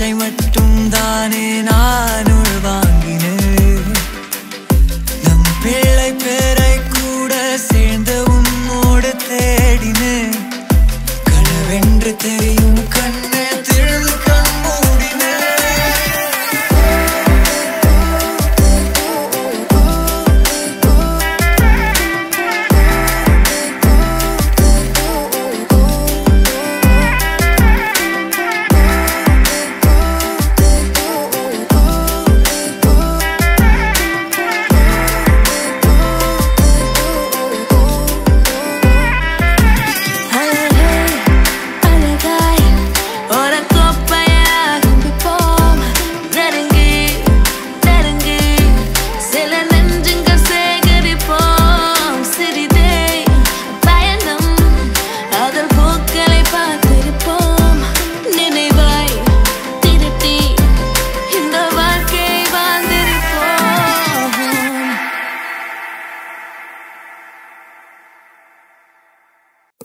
ஆசை மட்டும் தானே நான்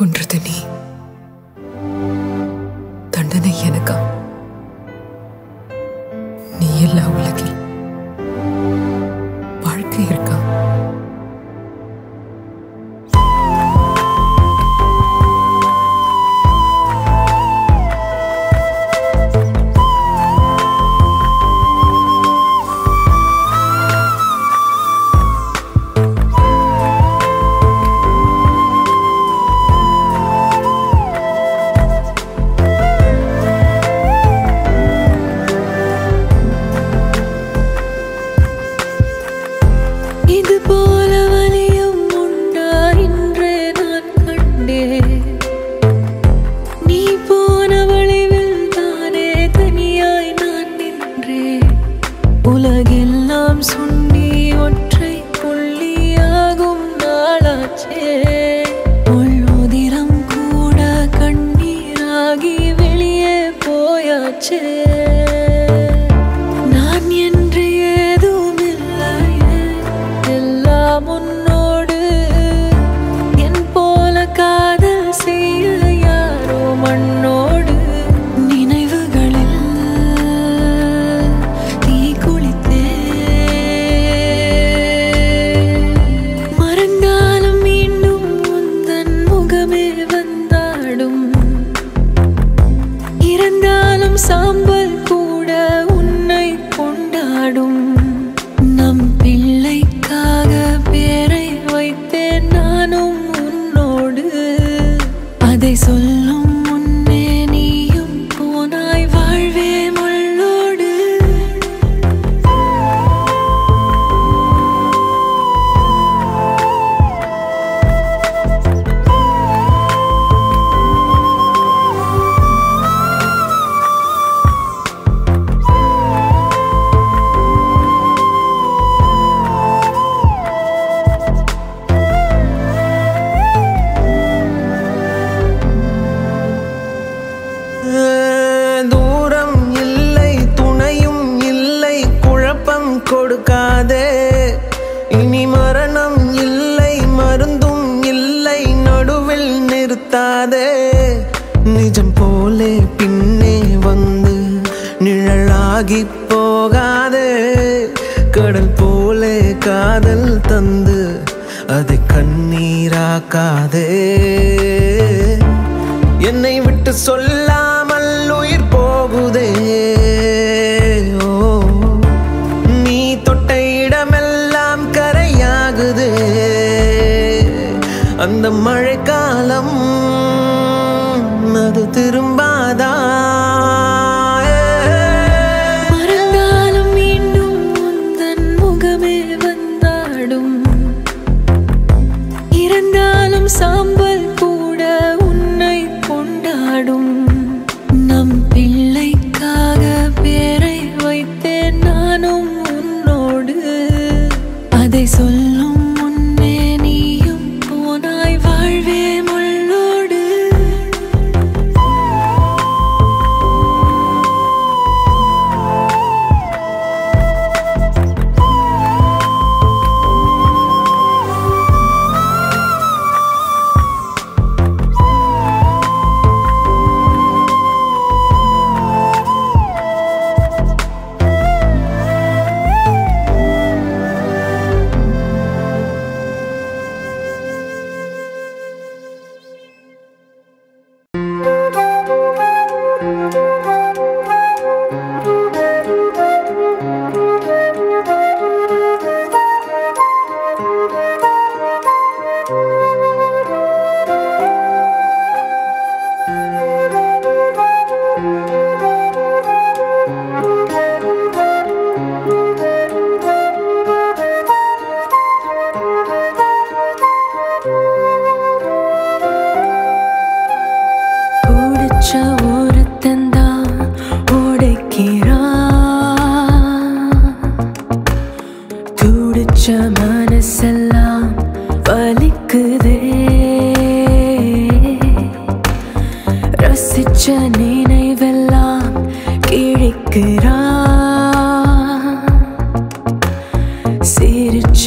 கொன்றது நீ. போச்சே உள்ளுதிரம் கூட கண்ணீராகி வெளியே போயாச்சே. காதல் தந்து அதை கண்ணீராக்காதே.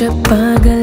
பகல்